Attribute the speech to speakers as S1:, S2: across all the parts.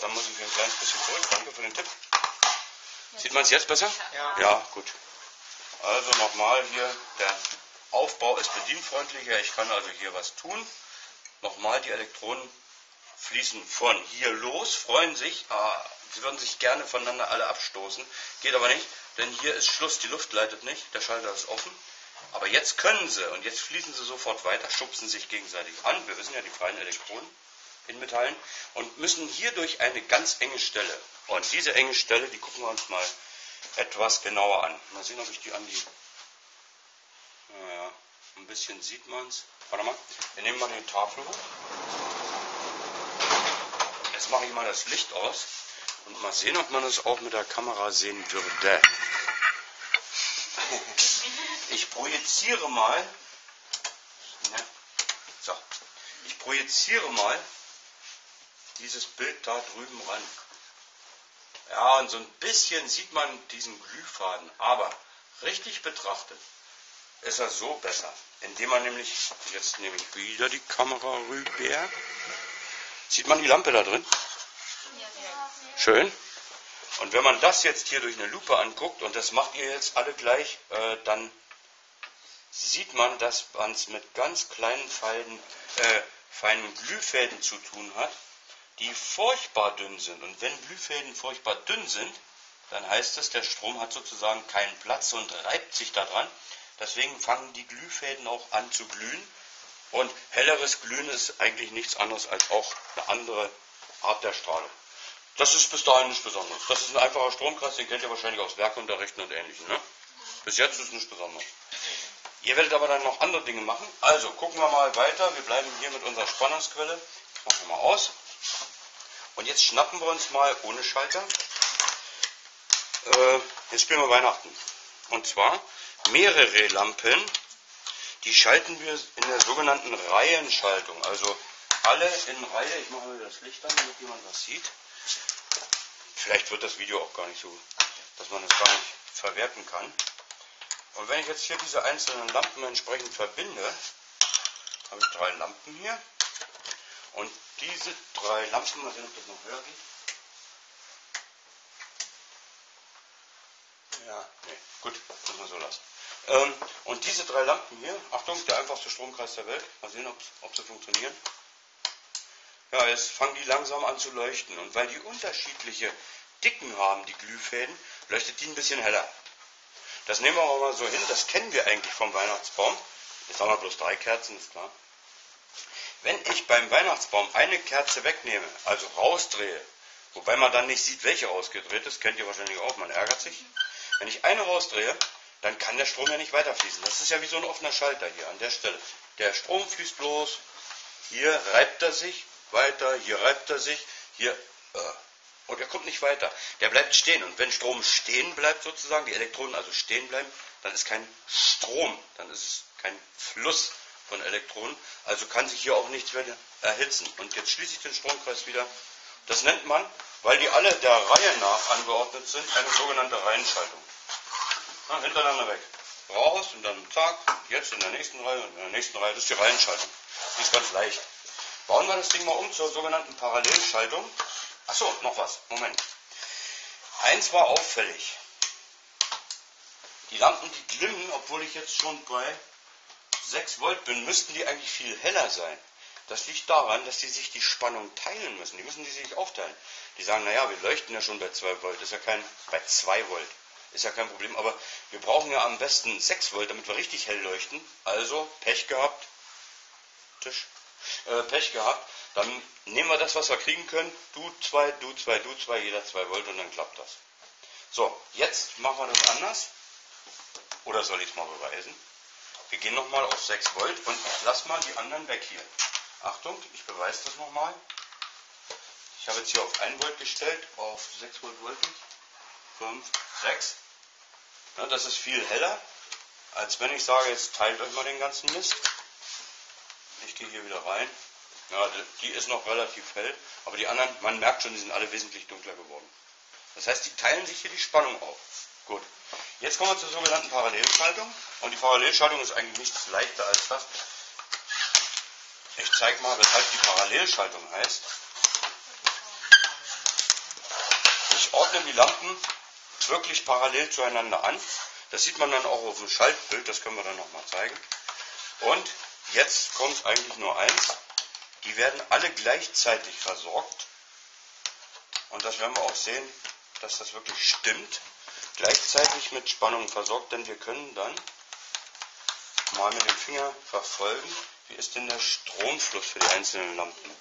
S1: dann muss ich ein kleines bisschen zurück. Danke für den Tipp. Sieht man es jetzt besser?
S2: Ja.
S1: Ja, gut. Also nochmal hier, der Aufbau ist bedienfreundlicher. Ich kann also hier was tun. Nochmal, die Elektronen fließen von hier los, freuen sich. Ah, sie würden sich gerne voneinander alle abstoßen. Geht aber nicht, denn hier ist Schluss. Die Luft leitet nicht. Der Schalter ist offen. Aber jetzt können sie und jetzt fließen sie sofort weiter, schubsen sich gegenseitig an. Wir wissen ja die freien Elektronen Metallen und müssen hier durch eine ganz enge Stelle. Und diese enge Stelle, die gucken wir uns mal etwas genauer an. Mal sehen, ob ich die an die. Naja, ein bisschen sieht man es. Warte mal, wir nehmen mal die Tafel hoch. Jetzt mache ich mal das Licht aus und mal sehen, ob man es auch mit der Kamera sehen würde. Ich projiziere mal. Ne? So. Ich projiziere mal dieses Bild da drüben ran. Ja, und so ein bisschen sieht man diesen Glühfaden. Aber richtig betrachtet ist er so besser. Indem man nämlich, jetzt nehme ich wieder die Kamera rüber. Sieht man die Lampe da drin? Schön. Und wenn man das jetzt hier durch eine Lupe anguckt, und das macht ihr jetzt alle gleich, äh, dann sieht man, dass man es mit ganz kleinen Fäden, äh, feinen Glühfäden zu tun hat, die furchtbar dünn sind. Und wenn Glühfäden furchtbar dünn sind, dann heißt es, der Strom hat sozusagen keinen Platz und reibt sich daran. Deswegen fangen die Glühfäden auch an zu glühen. Und helleres Glühen ist eigentlich nichts anderes als auch eine andere Art der Strahlung. Das ist bis dahin nichts Besonderes. Das ist ein einfacher Stromkreis, den kennt ihr wahrscheinlich aus Werkunterrichten und Ähnlichem. Ne? Bis jetzt ist es nichts Besonderes. Ihr werdet aber dann noch andere Dinge machen. Also gucken wir mal weiter. Wir bleiben hier mit unserer Spannungsquelle. Machen wir mal aus. Und jetzt schnappen wir uns mal ohne Schalter. Äh, jetzt spielen wir Weihnachten. Und zwar mehrere Lampen. Die schalten wir in der sogenannten Reihenschaltung. Also alle in Reihe. Ich mache mal das Licht an, damit jemand was sieht. Vielleicht wird das Video auch gar nicht so, dass man das gar nicht verwerten kann. Und wenn ich jetzt hier diese einzelnen Lampen entsprechend verbinde, habe ich drei Lampen hier. Und diese drei Lampen, mal sehen, ob das noch höher geht. Ja, nee, gut, muss man so lassen. Ähm, und diese drei Lampen hier, Achtung, der einfachste Stromkreis der Welt, mal sehen, ob sie funktionieren. Ja, jetzt fangen die langsam an zu leuchten. Und weil die unterschiedliche Dicken haben, die Glühfäden, leuchtet die ein bisschen heller. Das nehmen wir aber mal so hin, das kennen wir eigentlich vom Weihnachtsbaum. Jetzt haben wir bloß drei Kerzen, ist klar. Wenn ich beim Weihnachtsbaum eine Kerze wegnehme, also rausdrehe, wobei man dann nicht sieht, welche rausgedreht ist, kennt ihr wahrscheinlich auch, man ärgert sich. Wenn ich eine rausdrehe, dann kann der Strom ja nicht weiterfließen. Das ist ja wie so ein offener Schalter hier an der Stelle. Der Strom fließt bloß, hier reibt er sich, weiter, hier reibt er sich, hier, äh, und er kommt nicht weiter. Der bleibt stehen. Und wenn Strom stehen bleibt sozusagen, die Elektronen also stehen bleiben, dann ist kein Strom, dann ist es kein Fluss von Elektronen. Also kann sich hier auch nichts mehr erhitzen. Und jetzt schließe ich den Stromkreis wieder. Das nennt man, weil die alle der Reihe nach angeordnet sind, eine sogenannte Reihenschaltung. Na, hintereinander weg. Raus und dann zack, jetzt in der nächsten Reihe und in der nächsten Reihe. Das ist die Reihenschaltung. Die ist ganz leicht. Bauen wir das Ding mal um zur sogenannten Parallelschaltung. Achso, noch was. Moment. Eins war auffällig. Die Lampen, die glimmen, obwohl ich jetzt schon bei 6 Volt bin, müssten die eigentlich viel heller sein. Das liegt daran, dass die sich die Spannung teilen müssen. Die müssen die sich aufteilen. Die sagen, naja, wir leuchten ja schon bei 2 Volt. Ist ja kein, bei 2 Volt. Ist ja kein Problem. Aber wir brauchen ja am besten 6 Volt, damit wir richtig hell leuchten. Also, Pech gehabt. Tisch. Äh, Pech gehabt. Dann nehmen wir das, was wir kriegen können. Du 2, du 2, du 2, jeder 2 Volt und dann klappt das. So, jetzt machen wir das anders. Oder soll ich es mal beweisen? Gehen nochmal auf 6 Volt und ich lasse mal die anderen weg hier. Achtung, ich beweise das nochmal. Ich habe jetzt hier auf 1 Volt gestellt, auf 6 Volt ich. 5, 6. Ja, das ist viel heller, als wenn ich sage, jetzt teilt euch mal den ganzen Mist. Ich gehe hier wieder rein. Ja, die ist noch relativ hell, aber die anderen, man merkt schon, die sind alle wesentlich dunkler geworden. Das heißt, die teilen sich hier die Spannung auf. Gut. Jetzt kommen wir zur sogenannten Parallelschaltung. Und die Parallelschaltung ist eigentlich nichts leichter als das. Ich zeige mal, weshalb die Parallelschaltung heißt. ich ordne die Lampen wirklich parallel zueinander an. Das sieht man dann auch auf dem Schaltbild, das können wir dann nochmal zeigen. Und jetzt kommt eigentlich nur eins. Die werden alle gleichzeitig versorgt. Und das werden wir auch sehen, dass das wirklich stimmt. Gleichzeitig mit Spannung versorgt, denn wir können dann mal mit dem Finger verfolgen, wie ist denn der Stromfluss für die einzelnen Lampen.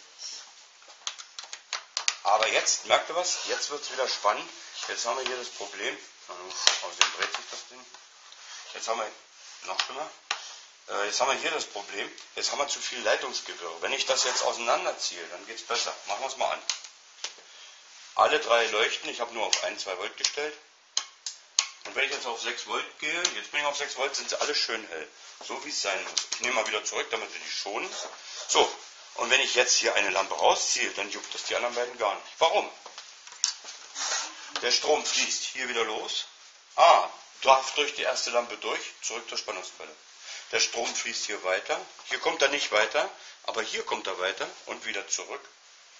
S1: Aber jetzt, merkt ihr was? Jetzt wird es wieder spannend. Jetzt haben wir hier das Problem, außerdem dreht sich das Ding. Jetzt haben wir, noch schlimmer, äh, jetzt haben wir hier das Problem, jetzt haben wir zu viel Leitungsgewirr. Wenn ich das jetzt auseinanderziehe, dann geht es besser. Machen wir es mal an. Alle drei leuchten, ich habe nur auf 1, 2 Volt gestellt. Und wenn ich jetzt auf 6 Volt gehe, jetzt bin ich auf 6 Volt, sind sie alle schön hell. So wie es sein muss. Ich nehme mal wieder zurück, damit wir die schonen. So, und wenn ich jetzt hier eine Lampe rausziehe, dann juckt das die anderen beiden gar nicht. Warum? Der Strom fließt hier wieder los. Ah, darf durch die erste Lampe durch, zurück zur Spannungsquelle. Der Strom fließt hier weiter. Hier kommt er nicht weiter, aber hier kommt er weiter und wieder zurück.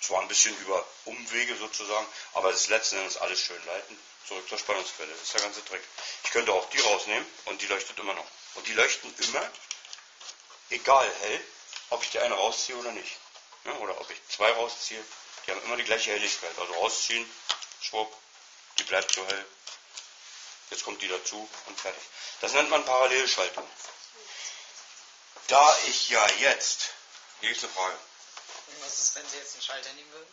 S1: Zwar ein bisschen über Umwege sozusagen, aber es ist letzten Endes alles schön leiten. Zurück zur Spannungsquelle. Das ist der ganze Trick. Ich könnte auch die rausnehmen und die leuchtet immer noch. Und die leuchten immer, egal hell, ob ich die eine rausziehe oder nicht. Ja, oder ob ich zwei rausziehe. Die haben immer die gleiche Helligkeit. Also rausziehen, schwupp, die bleibt so hell. Jetzt kommt die dazu und fertig. Das nennt man Parallelschaltung. Da ich ja jetzt, hier ist Frage.
S2: Was ist, wenn Sie jetzt einen Schalter nehmen würden?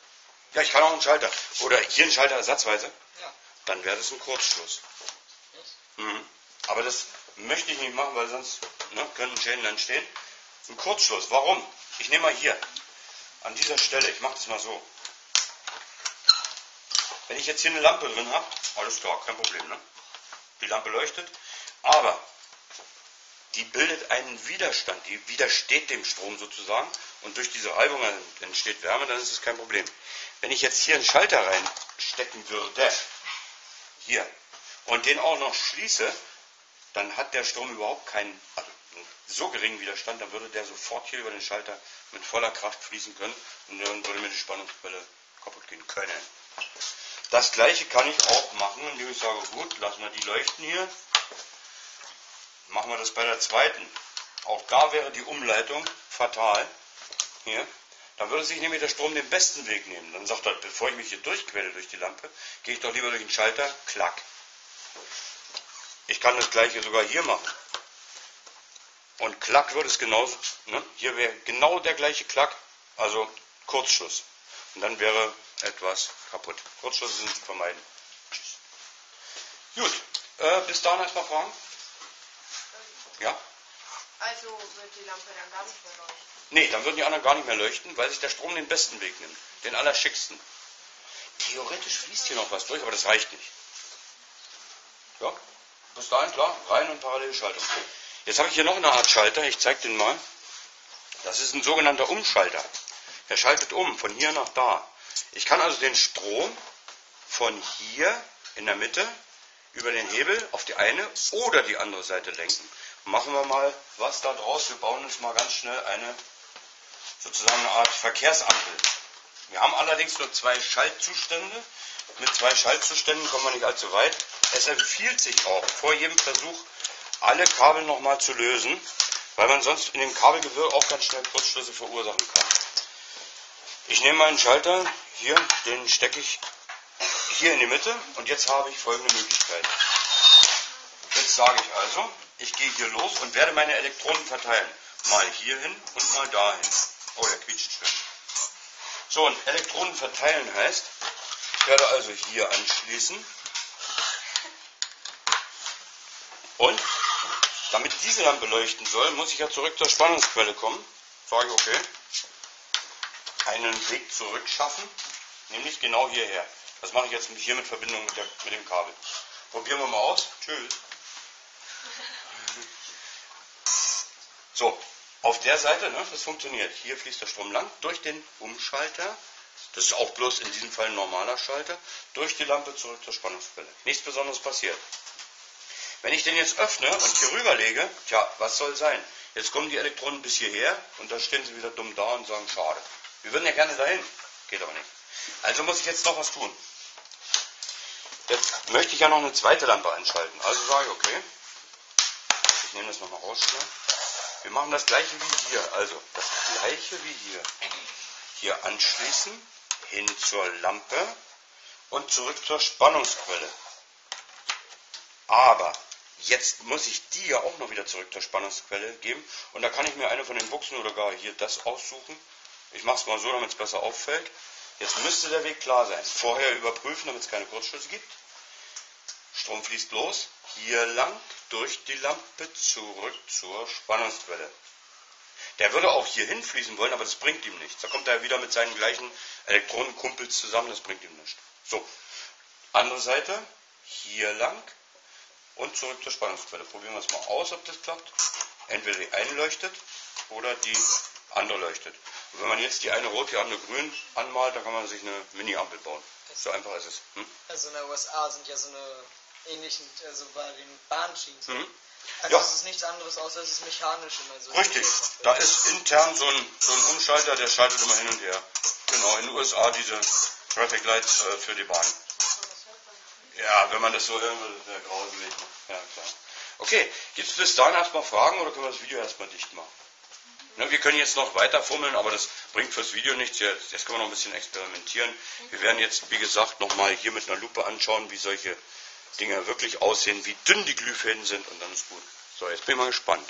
S1: Ja, ich kann auch einen Schalter. Oder hier einen Schalter ersatzweise.
S2: Ja.
S1: Dann wäre das ein Kurzschluss. Mhm. Aber das möchte ich nicht machen, weil sonst ne, können Schäden entstehen. Ein Kurzschluss. Warum? Ich nehme mal hier. An dieser Stelle, ich mache das mal so. Wenn ich jetzt hier eine Lampe drin habe, alles klar, kein Problem. Ne? Die Lampe leuchtet. Aber die bildet einen Widerstand, die widersteht dem Strom sozusagen und durch diese Reibung entsteht Wärme, dann ist es kein Problem. Wenn ich jetzt hier einen Schalter reinstecken würde, hier, und den auch noch schließe, dann hat der Strom überhaupt keinen, also so geringen Widerstand, dann würde der sofort hier über den Schalter mit voller Kraft fließen können und dann würde mir die Spannungsquelle kaputt gehen können. Das gleiche kann ich auch machen, indem ich sage, gut, lassen wir die leuchten hier, machen wir das bei der zweiten. Auch da wäre die Umleitung fatal. Hier. Dann würde sich nämlich der Strom den besten Weg nehmen. Dann sagt er, bevor ich mich hier durchquelle durch die Lampe, gehe ich doch lieber durch den Schalter, klack. Ich kann das gleiche sogar hier machen. Und klack würde es genauso, ne? hier wäre genau der gleiche Klack, also Kurzschluss. Und dann wäre etwas kaputt. Kurzschlüsse sind zu vermeiden. Gut, äh, bis dahin erstmal Fragen? Ja?
S3: Also wird die Lampe dann gar nicht mehr leuchten?
S1: Nee, dann würden die anderen gar nicht mehr leuchten, weil sich der Strom den besten Weg nimmt. Den allerschicksten. Theoretisch fließt hier noch was durch, aber das reicht nicht. Ja, bis dahin klar, Rein- und Parallelschaltung. Jetzt habe ich hier noch eine Art Schalter, ich zeige den mal. Das ist ein sogenannter Umschalter. Er schaltet um, von hier nach da. Ich kann also den Strom von hier in der Mitte über den Hebel auf die eine oder die andere Seite lenken. Machen wir mal was da draus. Wir bauen uns mal ganz schnell eine sozusagen eine Art Verkehrsampel. Wir haben allerdings nur zwei Schaltzustände. Mit zwei Schaltzuständen kommen wir nicht allzu weit. Es empfiehlt sich auch, vor jedem Versuch alle Kabel nochmal zu lösen, weil man sonst in dem Kabelgewirr auch ganz schnell Kurzschlüsse verursachen kann. Ich nehme meinen Schalter, hier, den stecke ich hier in die Mitte und jetzt habe ich folgende Möglichkeit. Jetzt sage ich also, ich gehe hier los und werde meine Elektronen verteilen. Mal hierhin und mal dahin. Oh, der quietscht schön. So, und Elektronen verteilen heißt, ich werde also hier anschließen und damit diese Lampe leuchten soll, muss ich ja zurück zur Spannungsquelle kommen. Sage okay, einen Weg zurück schaffen, nämlich genau hierher. Das mache ich jetzt hier mit Verbindung mit, der, mit dem Kabel. Probieren wir mal aus. Tschüss. So, auf der Seite, ne, das funktioniert. Hier fließt der Strom lang durch den Umschalter. Das ist auch bloß in diesem Fall ein normaler Schalter. Durch die Lampe zurück zur Spannungsquelle. Nichts Besonderes passiert. Wenn ich den jetzt öffne und hier rüber lege, tja, was soll sein? Jetzt kommen die Elektronen bis hierher und dann stehen sie wieder dumm da und sagen, schade. Wir würden ja gerne dahin. Geht aber nicht. Also muss ich jetzt noch was tun. Jetzt möchte ich ja noch eine zweite Lampe einschalten. Also sage ich, okay. Ich nehme das nochmal raus schnell. Wir machen das gleiche wie hier. Also das gleiche wie hier. Hier anschließen, hin zur Lampe und zurück zur Spannungsquelle. Aber jetzt muss ich die ja auch noch wieder zurück zur Spannungsquelle geben. Und da kann ich mir eine von den Buchsen oder gar hier das aussuchen. Ich mache es mal so, damit es besser auffällt. Jetzt müsste der Weg klar sein. Vorher überprüfen, damit es keine Kurzschlüsse gibt. Strom fließt los, hier lang, durch die Lampe, zurück zur Spannungsquelle. Der würde auch hier hinfließen wollen, aber das bringt ihm nichts. Da kommt er wieder mit seinen gleichen Elektronenkumpels zusammen, das bringt ihm nichts. So, andere Seite, hier lang und zurück zur Spannungsquelle. Probieren wir es mal aus, ob das klappt. Entweder die eine leuchtet oder die andere leuchtet. Und wenn man jetzt die eine rot, die andere grün anmalt, dann kann man sich eine Mini-Ampel bauen. So einfach ist es. Hm?
S2: Also in der USA sind ja so eine ähnlichen, also bei den Bahnschienen.
S1: Mhm.
S2: Also
S1: Ja.
S2: es ist nichts anderes, außer es ist mechanisch immer so.
S1: Richtig, da ist intern so ein, so ein Umschalter, der schaltet immer hin und her. Genau, in den USA diese Traffic Lights äh, für die Bahn. Ja, wenn man das so hören würde, wäre grauselig. Ja, klar. Okay, gibt es bis dahin erstmal Fragen oder können wir das Video erstmal dicht machen? Ne, wir können jetzt noch weiter fummeln, aber das bringt fürs Video nichts. Jetzt, jetzt können wir noch ein bisschen experimentieren. Wir werden jetzt, wie gesagt, nochmal hier mit einer Lupe anschauen, wie solche Dinge wirklich aussehen, wie dünn die Glühfäden sind und dann ist gut. So, jetzt bin ich mal gespannt.